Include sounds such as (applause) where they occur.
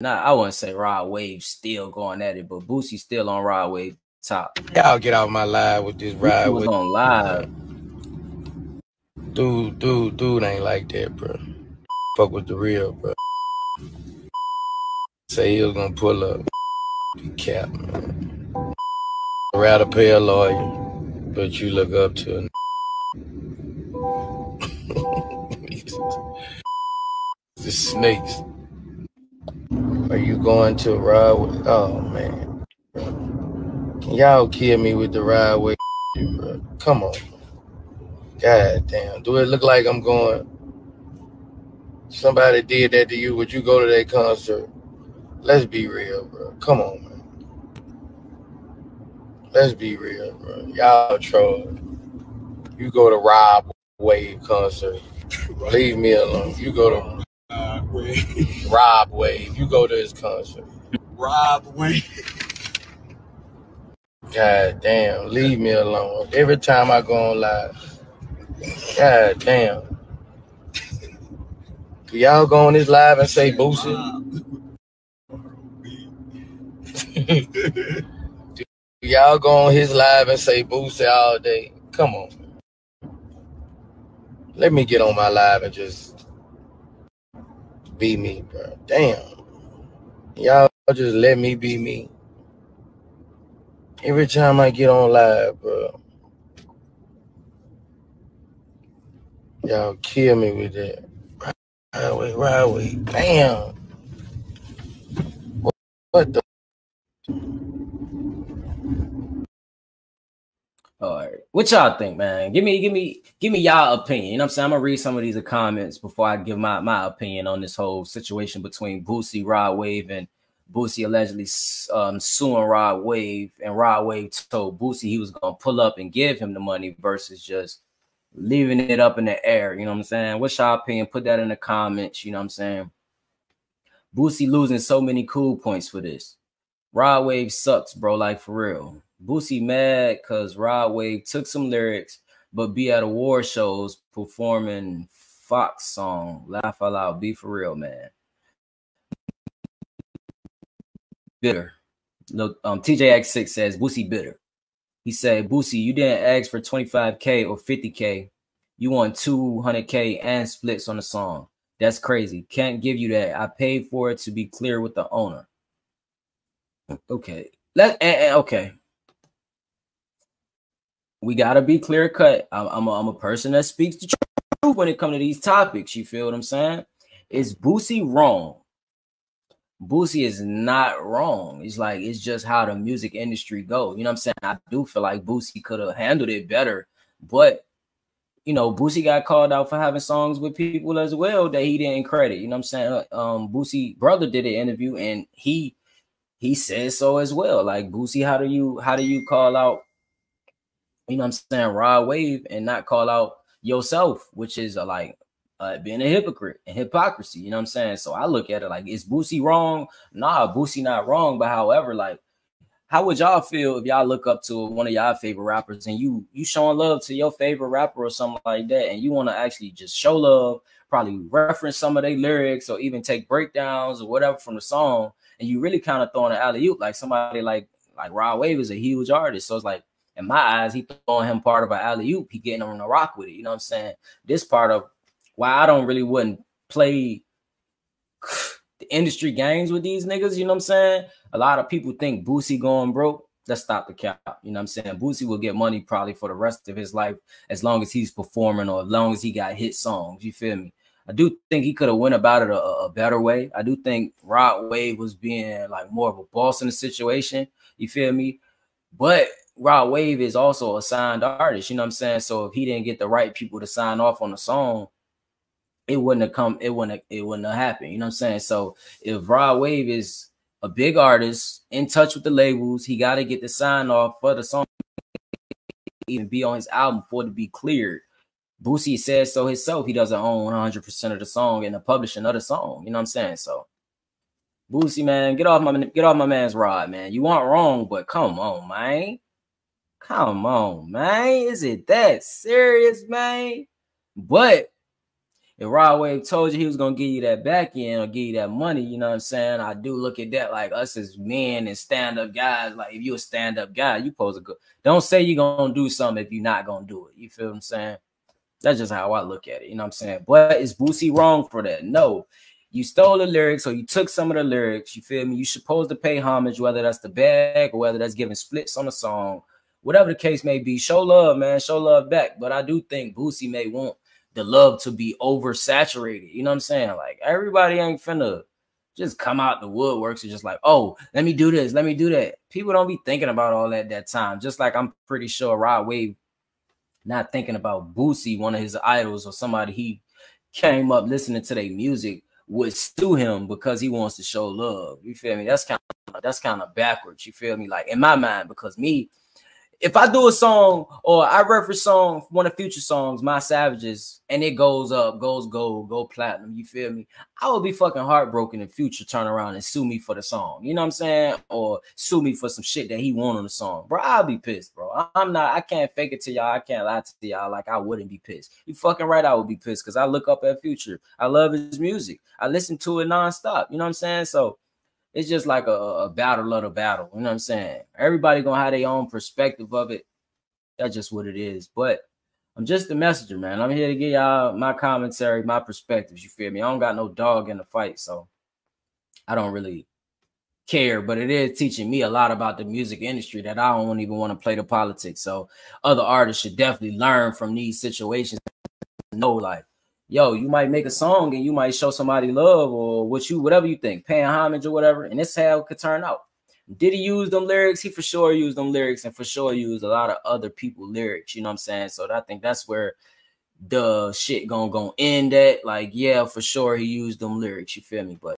not I wouldn't say Rod Wave still going at it, but Boosie still on Rod Wave top. Y'all get out my live with this ride was with on live. dude, dude, dude ain't like that, bro. Fuck with the real, bro. Say he was gonna pull up. The cap, man. Rather pay a lawyer, but you look up to a (laughs) the snakes. Are you going to ride with? Oh man, Can y'all kill me with the ride with, bro? Come on. God damn. Do it look like I'm going? Somebody did that to you. Would you go to that concert? Let's be real, bro. Come on, man. Let's be real, bro. Y'all troll. You go to Rob Wave concert. Leave me alone. You go to Uh. (laughs) Rob Wave. You go to his concert. Rob Wayne. God damn. Leave me alone. Every time I go on live. God damn. Do y'all go on this live and say Boosie? Do y'all go on his live and say Boosie all day? Come on. Let me get on my live and just be me, bro. Damn. Y'all just let me be me. Every time I get on live, bro. Y'all kill me with that. Right away, away. Damn. What the? All right. What y'all think, man? Give me, give me, give me y'all opinion. You know what I'm saying? I'm gonna read some of these comments before I give my, my opinion on this whole situation between Boosie, Rod Wave, and Boosie allegedly um, suing Rod Wave, and Rod Wave told Boosie he was gonna pull up and give him the money versus just leaving it up in the air. You know what I'm saying? What's y'all opinion? Put that in the comments. You know what I'm saying? Boosie losing so many cool points for this. Rod Wave sucks, bro. Like for real. Boosie mad because Rod Wave took some lyrics, but be at award shows performing Fox song. Laugh out. Be for real, man. Bitter. Look, um, TJX6 says Boosie bitter. He said, Boosie, you didn't ask for 25K or 50K. You want 200K and splits on the song. That's crazy. Can't give you that. I paid for it to be clear with the owner. Okay. Let eh, eh, okay. We gotta be clear cut. I'm, I'm, a, I'm a person that speaks the truth when it comes to these topics. You feel what I'm saying? Is Boosie wrong? Boosie is not wrong. It's like it's just how the music industry go. You know what I'm saying? I do feel like Boosie could have handled it better, but you know, Boosie got called out for having songs with people as well that he didn't credit. You know what I'm saying? Um, Boosie brother did an interview and he he says so as well. Like Boosie, how do you how do you call out? You know what I'm saying? Rod Wave and not call out yourself, which is a, like uh, being a hypocrite and hypocrisy. You know what I'm saying? So I look at it like, is Boosie wrong? Nah, Boosie not wrong. But however, like, how would y'all feel if y'all look up to one of y'all favorite rappers and you you showing love to your favorite rapper or something like that, and you want to actually just show love, probably reference some of their lyrics or even take breakdowns or whatever from the song, and you really kind of throwing an alley oop like somebody like like Rod Wave is a huge artist, so it's like in my eyes, he throwing him part of an alley oop, he getting on the rock with it. You know what I'm saying? This part of why I don't really wouldn't play the industry games with these niggas. You know what I'm saying? A lot of people think Boosie going broke. Let's stop the cap. You know what I'm saying? Boosie will get money probably for the rest of his life as long as he's performing or as long as he got hit songs. You feel me? I do think he could have went about it a, a, better way. I do think Rod Wave was being like more of a boss in the situation. You feel me? But Rod Wave is also a signed artist. You know what I'm saying? So if he didn't get the right people to sign off on the song, it wouldn't have come, it wouldn't have, it wouldn't have happened. You know what I'm saying? So if Rod Wave is a big artist in touch with the labels, he got to get the sign off for the song even be on his album for it to be cleared. Boosie says so himself. He doesn't own 100% of the song and the publishing of the song. You know what I'm saying? So Boosie, man, get off my get off my man's rod, man. You aren't wrong, but come on, man. Come on, man. Is it that serious, man? But if Rod Wave told you he was gonna give you that back end or give you that money, you know what I'm saying? I do look at that like us as men and stand-up guys. Like if you a stand-up guy, you pose a good don't say you're gonna do something if you're not gonna do it. You feel what I'm saying? That's just how I look at it, you know what I'm saying? But is Boosie wrong for that? No. You stole the lyrics or you took some of the lyrics, you feel me? You supposed to pay homage, whether that's the bag or whether that's giving splits on a song, whatever the case may be. Show love, man. Show love back. But I do think Boosie may want the love to be oversaturated. You know what I'm saying? Like everybody ain't finna just come out the woodworks and just like, oh, let me do this, let me do that. People don't be thinking about all that that time. Just like I'm pretty sure Rod Wave not thinking about Boosie, one of his idols or somebody he came up listening to their music would sue him because he wants to show love. You feel me? That's kind of that's kind of backwards. You feel me? Like in my mind, because me, if I do a song or I reference song, one of future songs, My Savages, and it goes up, goes gold, go platinum, you feel me? I would be fucking heartbroken if future turn around and sue me for the song. You know what I'm saying? Or sue me for some shit that he want on the song. Bro, I'll be pissed, bro. I'm not, I can't fake it to y'all. I can't lie to y'all like I wouldn't be pissed. You fucking right, I would be pissed because I look up at future. I love his music. I listen to it nonstop. You know what I'm saying? So it's just like a, a battle of the battle. You know what I'm saying? Everybody gonna have their own perspective of it. That's just what it is. But I'm just the messenger, man. I'm here to give y'all my commentary, my perspectives. You feel me? I don't got no dog in the fight, so I don't really care. But it is teaching me a lot about the music industry that I don't even want to play the politics. So other artists should definitely learn from these situations. Know like yo, you might make a song and you might show somebody love or what you whatever you think, paying homage or whatever, and this how it could turn out. Did he use them lyrics? He for sure used them lyrics and for sure used a lot of other people lyrics. You know what I'm saying? So I think that's where the shit gonna go end at. Like, yeah, for sure he used them lyrics. You feel me? But